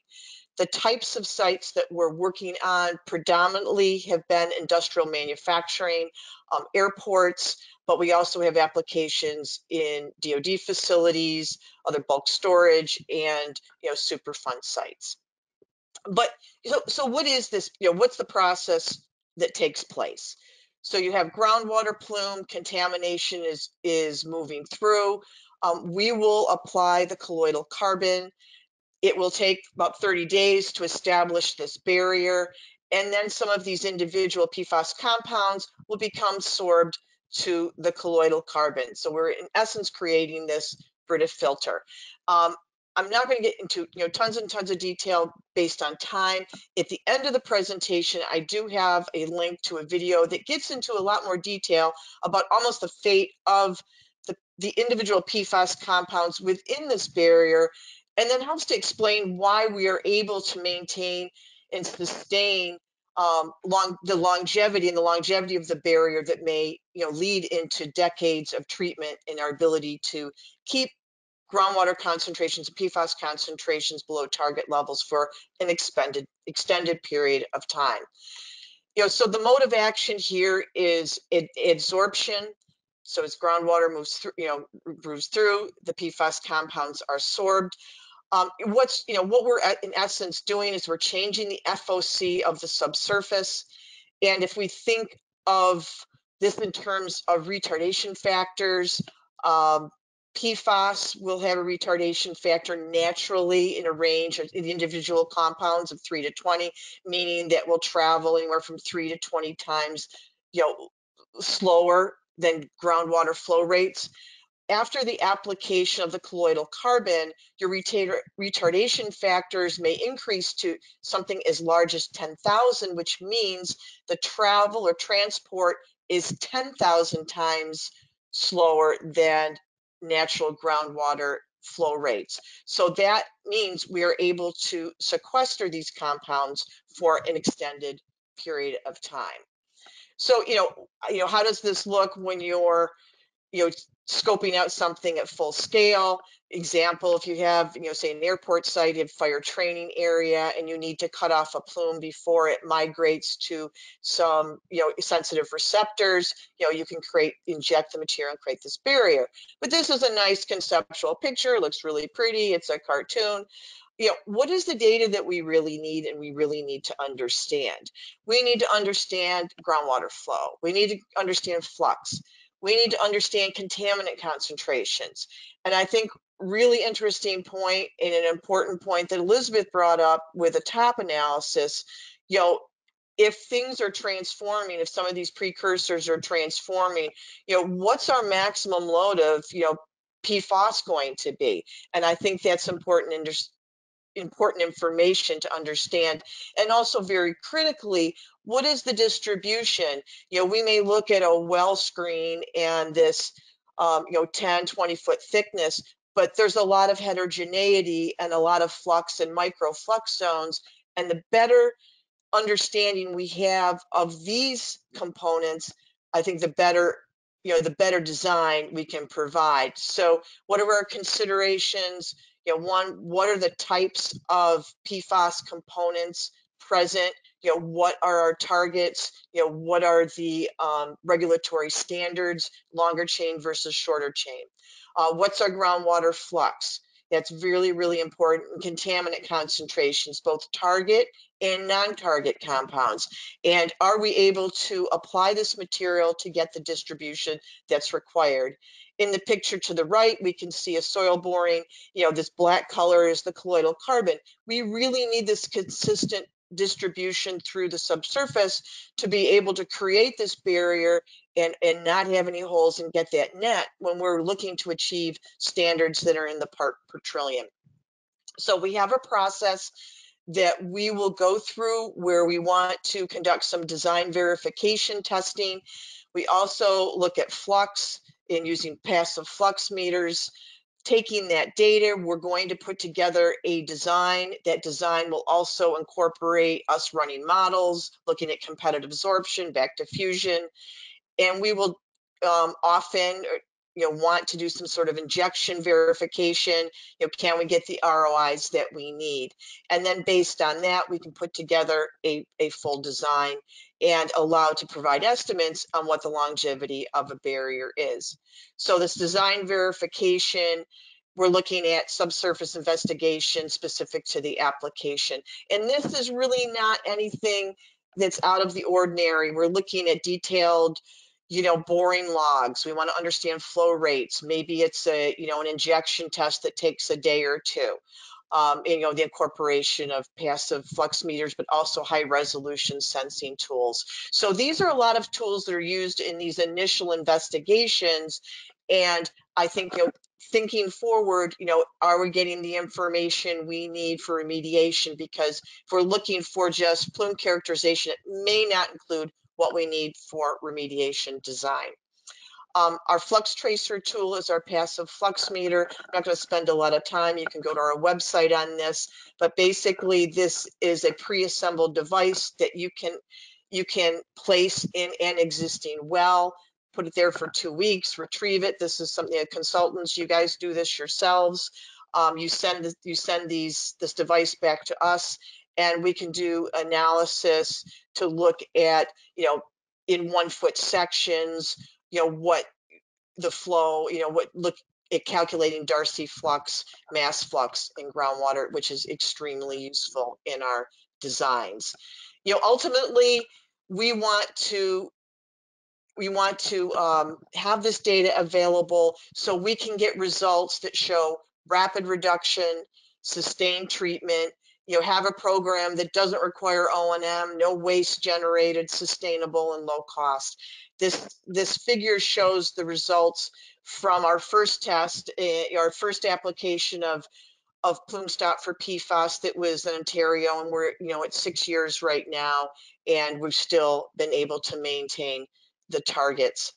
The types of sites that we're working on predominantly have been industrial manufacturing, um, airports, but we also have applications in DoD facilities, other bulk storage, and you know Superfund sites. But so, so what is this? You know, what's the process that takes place? So you have groundwater plume contamination is is moving through. Um, we will apply the colloidal carbon. It will take about 30 days to establish this barrier. And then some of these individual PFAS compounds will become sorbed to the colloidal carbon. So we're in essence creating this Brita filter. Um, I'm not going to get into you know tons and tons of detail based on time. At the end of the presentation, I do have a link to a video that gets into a lot more detail about almost the fate of the, the individual PFAS compounds within this barrier, and then helps to explain why we are able to maintain and sustain um, long, the longevity and the longevity of the barrier that may you know lead into decades of treatment and our ability to keep groundwater concentrations, PFAS concentrations below target levels for an extended extended period of time. You know, so the mode of action here is adsorption. So as groundwater moves through, you know, moves through, the PFAS compounds are sorbed. Um, what's, you know, what we're in essence doing is we're changing the FOC of the subsurface. And if we think of this in terms of retardation factors, um, PFAS will have a retardation factor naturally in a range of individual compounds of 3 to 20, meaning that will travel anywhere from 3 to 20 times you know, slower than groundwater flow rates. After the application of the colloidal carbon, your retardation factors may increase to something as large as 10,000, which means the travel or transport is 10,000 times slower than natural groundwater flow rates. So that means we are able to sequester these compounds for an extended period of time. So, you know, you know, how does this look when you're, you know, scoping out something at full scale. Example, if you have, you know, say an airport site, you have fire training area, and you need to cut off a plume before it migrates to some, you know, sensitive receptors, you know, you can create, inject the material and create this barrier. But this is a nice conceptual picture, it looks really pretty, it's a cartoon you know, what is the data that we really need and we really need to understand? We need to understand groundwater flow. We need to understand flux we need to understand contaminant concentrations. And I think really interesting point and an important point that Elizabeth brought up with a top analysis, you know, if things are transforming, if some of these precursors are transforming, you know, what's our maximum load of, you know, PFOS going to be? And I think that's important important information to understand. And also very critically, what is the distribution? You know, we may look at a well screen and this, um, you know, 10, 20 foot thickness, but there's a lot of heterogeneity and a lot of flux and micro flux zones. And the better understanding we have of these components, I think the better you know the better design we can provide so what are our considerations you know, one, what are the types of PFAS components present? You know, what are our targets? You know, what are the um, regulatory standards, longer chain versus shorter chain? Uh, what's our groundwater flux? That's really, really important. Contaminant concentrations, both target and non-target compounds. And are we able to apply this material to get the distribution that's required? In the picture to the right, we can see a soil boring. You know, this black color is the colloidal carbon. We really need this consistent distribution through the subsurface to be able to create this barrier and, and not have any holes and get that net when we're looking to achieve standards that are in the part per trillion. So we have a process that we will go through where we want to conduct some design verification testing. We also look at flux in using passive flux meters. Taking that data, we're going to put together a design. That design will also incorporate us running models, looking at competitive absorption, back diffusion, and we will um, often, you know want to do some sort of injection verification you know can we get the rois that we need and then based on that we can put together a, a full design and allow to provide estimates on what the longevity of a barrier is so this design verification we're looking at subsurface investigation specific to the application and this is really not anything that's out of the ordinary we're looking at detailed you know, boring logs. We want to understand flow rates. Maybe it's a, you know, an injection test that takes a day or two. Um, you know, the incorporation of passive flux meters, but also high resolution sensing tools. So these are a lot of tools that are used in these initial investigations. And I think, you know, thinking forward, you know, are we getting the information we need for remediation? Because if we're looking for just plume characterization, it may not include what we need for remediation design. Um, our flux tracer tool is our passive flux meter. I'm not going to spend a lot of time. You can go to our website on this, but basically this is a pre-assembled device that you can you can place in an existing well, put it there for two weeks, retrieve it. This is something that consultants, you guys do this yourselves. Um, you send you send these this device back to us and we can do analysis to look at, you know, in one foot sections, you know, what the flow, you know, what look at calculating Darcy flux, mass flux in groundwater, which is extremely useful in our designs. You know, ultimately, we want to we want to um, have this data available so we can get results that show rapid reduction, sustained treatment, you know, have a program that doesn't require O&M, no waste generated, sustainable and low cost. This, this figure shows the results from our first test, uh, our first application of of plume stop for PFAS that was in Ontario, and we're you know at six years right now, and we've still been able to maintain the targets.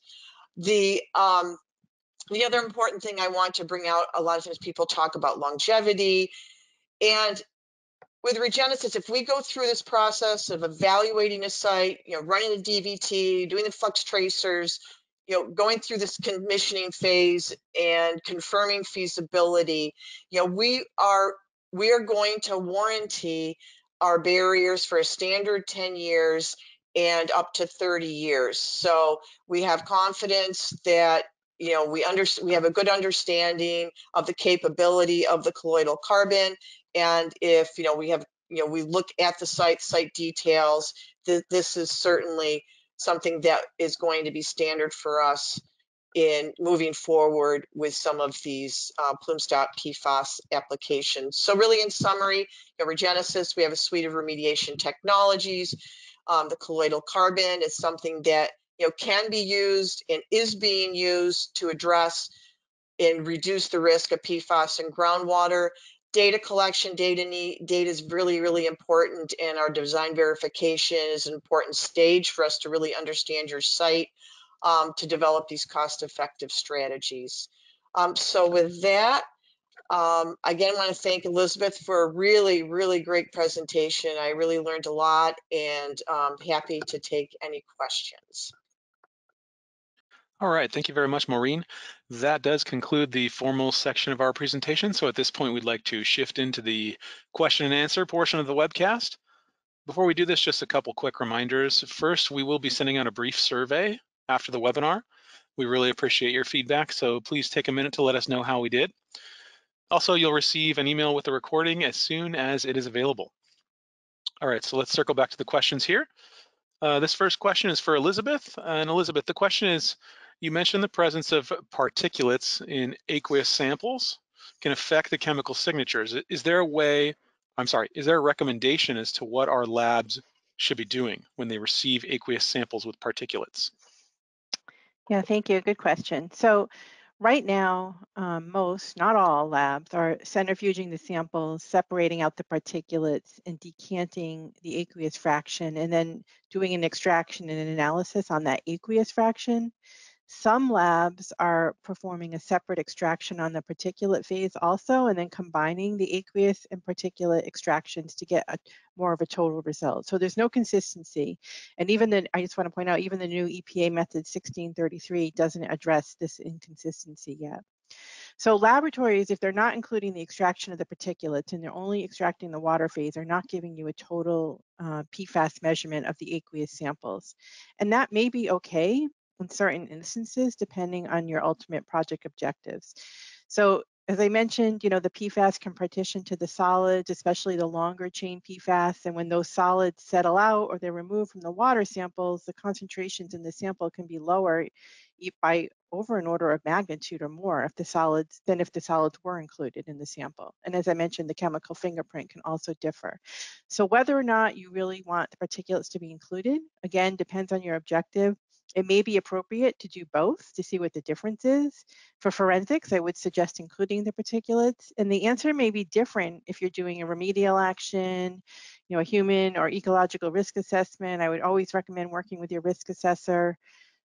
The um, the other important thing I want to bring out, a lot of times people talk about longevity, and with Regenesis, if we go through this process of evaluating a site, you know, running the DVT, doing the flux tracers, you know, going through this commissioning phase and confirming feasibility, you know, we are we are going to warranty our barriers for a standard 10 years and up to 30 years. So we have confidence that you know we under we have a good understanding of the capability of the colloidal carbon and if you know we have you know we look at the site site details th this is certainly something that is going to be standard for us in moving forward with some of these uh, plume stop PFAS applications. So really in summary, you Regenesis, we have a suite of remediation technologies. Um, the colloidal carbon is something that you know can be used and is being used to address and reduce the risk of PFAS in groundwater data collection, data need, data is really, really important and our design verification is an important stage for us to really understand your site um, to develop these cost-effective strategies. Um, so with that, um, again, I want to thank Elizabeth for a really, really great presentation. I really learned a lot and um, happy to take any questions. All right, thank you very much, Maureen. That does conclude the formal section of our presentation. So at this point, we'd like to shift into the question and answer portion of the webcast. Before we do this, just a couple quick reminders. First, we will be sending out a brief survey after the webinar. We really appreciate your feedback, so please take a minute to let us know how we did. Also, you'll receive an email with the recording as soon as it is available. All right, so let's circle back to the questions here. Uh, this first question is for Elizabeth. And Elizabeth, the question is, you mentioned the presence of particulates in aqueous samples can affect the chemical signatures. Is there a way, I'm sorry, is there a recommendation as to what our labs should be doing when they receive aqueous samples with particulates? Yeah, thank you. Good question. So right now, um, most, not all labs are centrifuging the samples, separating out the particulates and decanting the aqueous fraction and then doing an extraction and an analysis on that aqueous fraction. Some labs are performing a separate extraction on the particulate phase also, and then combining the aqueous and particulate extractions to get a, more of a total result. So there's no consistency. And even the, I just want to point out, even the new EPA method 1633 doesn't address this inconsistency yet. So laboratories, if they're not including the extraction of the particulates and they're only extracting the water phase, are not giving you a total uh, PFAS measurement of the aqueous samples. And that may be okay in certain instances, depending on your ultimate project objectives. So as I mentioned, you know, the PFAS can partition to the solids, especially the longer chain PFAS. And when those solids settle out or they're removed from the water samples, the concentrations in the sample can be lower by over an order of magnitude or more if the solids than if the solids were included in the sample. And as I mentioned, the chemical fingerprint can also differ. So whether or not you really want the particulates to be included, again, depends on your objective. It may be appropriate to do both to see what the difference is. For forensics, I would suggest including the particulates. And the answer may be different if you're doing a remedial action, you know, a human or ecological risk assessment. I would always recommend working with your risk assessor.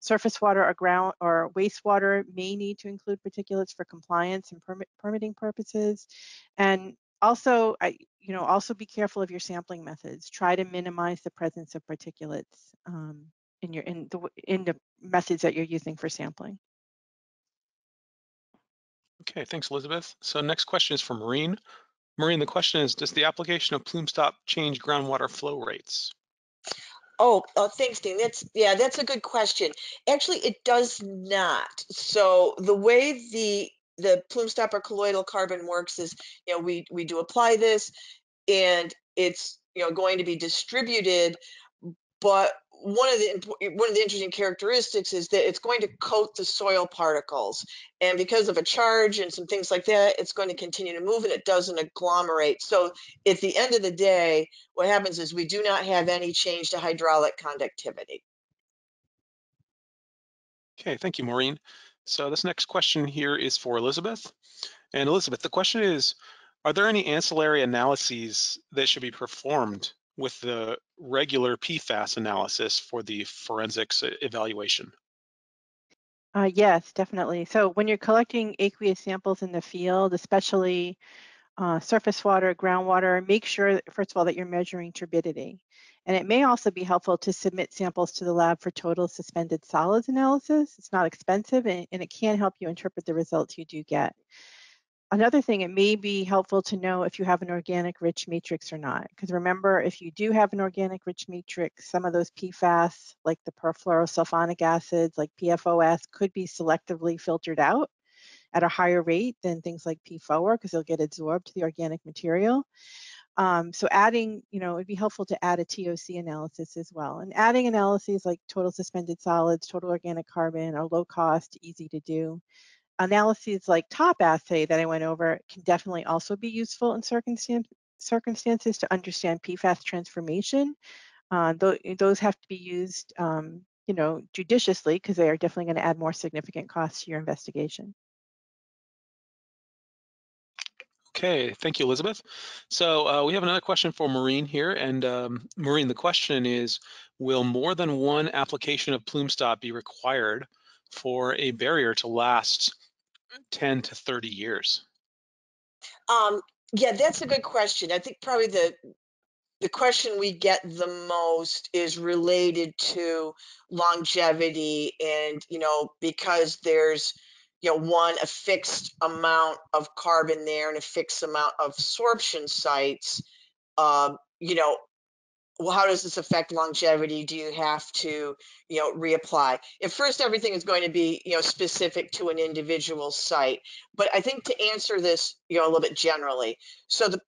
Surface water or ground or wastewater may need to include particulates for compliance and permit, permitting purposes. And also, I, you know, also be careful of your sampling methods. Try to minimize the presence of particulates um, in your in the in the methods that you're using for sampling. Okay, thanks, Elizabeth. So next question is from Maureen. Maureen, the question is, does the application of plume stop change groundwater flow rates? Oh, oh, thanks, Dean. That's yeah, that's a good question. Actually, it does not. So the way the the plume stopper colloidal carbon works is, you know, we we do apply this, and it's you know going to be distributed, but one of the one of the interesting characteristics is that it's going to coat the soil particles and because of a charge and some things like that it's going to continue to move and it doesn't agglomerate. So at the end of the day what happens is we do not have any change to hydraulic conductivity. Okay thank you maureen. So this next question here is for elizabeth. And elizabeth the question is are there any ancillary analyses that should be performed with the regular PFAS analysis for the forensics evaluation? Uh, yes, definitely. So when you're collecting aqueous samples in the field, especially uh, surface water, groundwater, make sure, first of all, that you're measuring turbidity. And it may also be helpful to submit samples to the lab for total suspended solids analysis. It's not expensive and, and it can help you interpret the results you do get. Another thing, it may be helpful to know if you have an organic rich matrix or not. Because remember, if you do have an organic rich matrix, some of those PFAS, like the perfluorosulfonic acids, like PFOS, could be selectively filtered out at a higher rate than things like PFOA because they'll get absorbed to the organic material. Um, so adding, you know, it'd be helpful to add a TOC analysis as well. And adding analyses like total suspended solids, total organic carbon are low cost, easy to do analyses like top assay that I went over can definitely also be useful in circumstance, circumstances to understand PFAS transformation. Uh, th those have to be used, um, you know, judiciously because they are definitely going to add more significant costs to your investigation. Okay, thank you, Elizabeth. So uh, we have another question for Maureen here. And um, Maureen, the question is, will more than one application of PlumeStop be required for a barrier to last 10 to 30 years? Um, yeah, that's a good question. I think probably the the question we get the most is related to longevity and you know because there's you know one a fixed amount of carbon there and a fixed amount of sorption sites um, you know well, how does this affect longevity? Do you have to, you know, reapply? At first, everything is going to be, you know, specific to an individual site. But I think to answer this, you know, a little bit generally, so the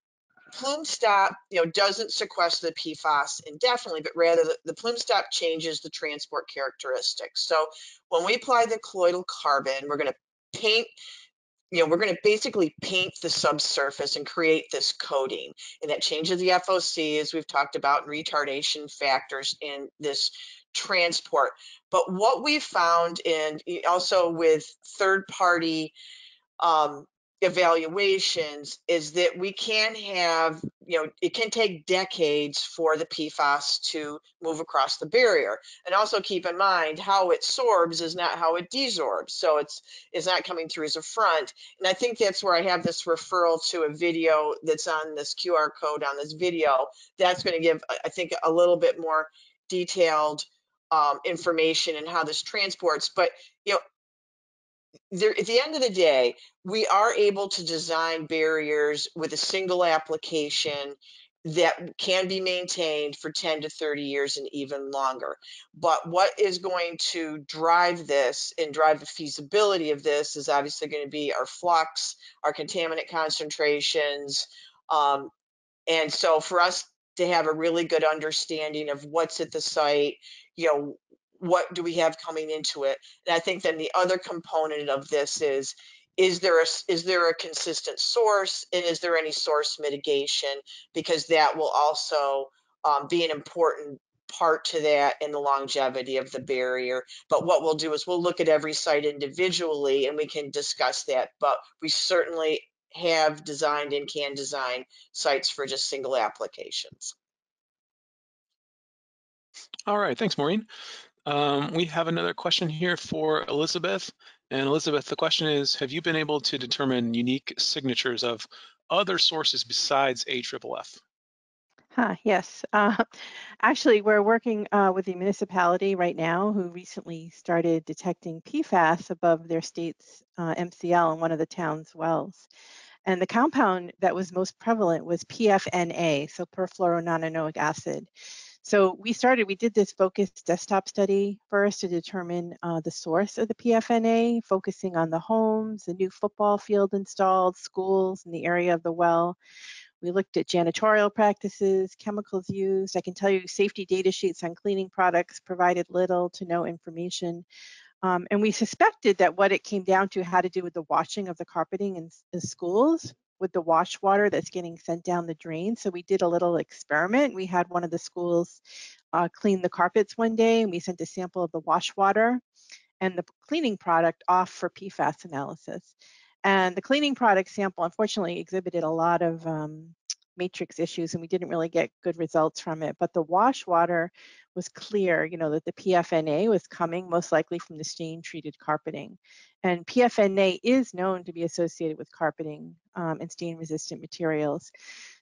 plume stop, you know, doesn't sequester the PFAS indefinitely, but rather the, the plume stop changes the transport characteristics. So when we apply the colloidal carbon, we're going to paint you know, we're going to basically paint the subsurface and create this coating. And that changes the FOC, as we've talked about, retardation factors in this transport. But what we found, and also with third party um, evaluations is that we can have, you know, it can take decades for the PFAS to move across the barrier. And also keep in mind how it sorbs is not how it desorbs. So it's it's not coming through as a front. And I think that's where I have this referral to a video that's on this QR code on this video. That's going to give, I think, a little bit more detailed um, information and how this transports. But you know, there, at the end of the day, we are able to design barriers with a single application that can be maintained for 10 to 30 years and even longer. But what is going to drive this and drive the feasibility of this is obviously going to be our flux, our contaminant concentrations. Um, and so for us to have a really good understanding of what's at the site, you know, what do we have coming into it? And I think then the other component of this is is there a is there a consistent source and is there any source mitigation? Because that will also um, be an important part to that in the longevity of the barrier. But what we'll do is we'll look at every site individually and we can discuss that. But we certainly have designed and can design sites for just single applications. All right, thanks, Maureen. Um, we have another question here for Elizabeth. And Elizabeth, the question is, have you been able to determine unique signatures of other sources besides AFFF? Huh, yes. Uh, actually, we're working uh, with the municipality right now who recently started detecting PFAS above their state's uh, MCL in one of the town's wells. And the compound that was most prevalent was PFNA, so perfluorononanoic acid. So we started, we did this focused desktop study first to determine uh, the source of the PFNA, focusing on the homes, the new football field installed, schools in the area of the well. We looked at janitorial practices, chemicals used. I can tell you safety data sheets on cleaning products provided little to no information. Um, and we suspected that what it came down to had to do with the washing of the carpeting in, in schools with the wash water that's getting sent down the drain. So we did a little experiment. We had one of the schools uh, clean the carpets one day and we sent a sample of the wash water and the cleaning product off for PFAS analysis. And the cleaning product sample unfortunately exhibited a lot of um, matrix issues and we didn't really get good results from it. But the wash water was clear, you know, that the PFNA was coming most likely from the stain treated carpeting. And PFNA is known to be associated with carpeting um, and stain resistant materials.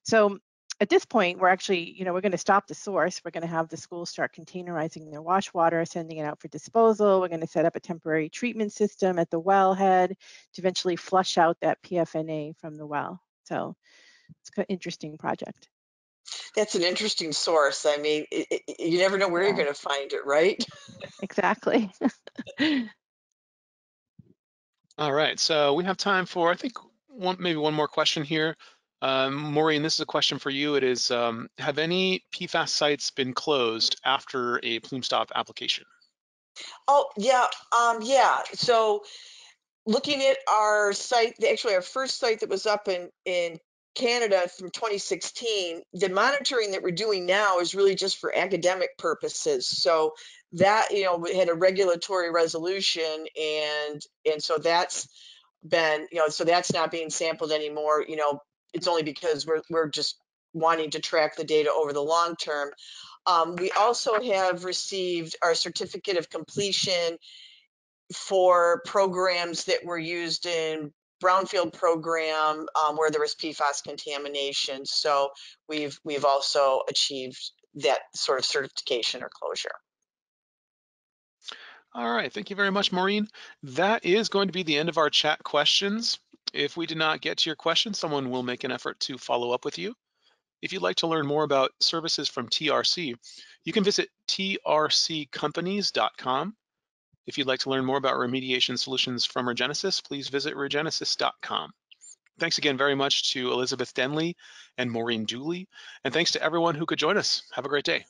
So at this point, we're actually, you know, we're going to stop the source. We're going to have the schools start containerizing their wash water, sending it out for disposal. We're going to set up a temporary treatment system at the wellhead to eventually flush out that PFNA from the well. So it's an interesting project. That's an interesting source. I mean, it, it, you never know where yeah. you're going to find it, right? Exactly. All right, so we have time for, I think, one maybe one more question here. Um, Maureen, this is a question for you. It is, um, have any PFAS sites been closed after a plume stop application? Oh, yeah, um, yeah. So looking at our site, actually our first site that was up in, in Canada from 2016, the monitoring that we're doing now is really just for academic purposes. So that you know we had a regulatory resolution, and and so that's been you know so that's not being sampled anymore. You know, it's only because we're we're just wanting to track the data over the long term. Um, we also have received our certificate of completion for programs that were used in brownfield program um, where there was PFAS contamination. So we've we've also achieved that sort of certification or closure. All right, thank you very much, Maureen. That is going to be the end of our chat questions. If we did not get to your question, someone will make an effort to follow up with you. If you'd like to learn more about services from TRC, you can visit trccompanies.com if you'd like to learn more about remediation solutions from Regenesis, please visit regenesis.com. Thanks again very much to Elizabeth Denly and Maureen Dooley, and thanks to everyone who could join us. Have a great day.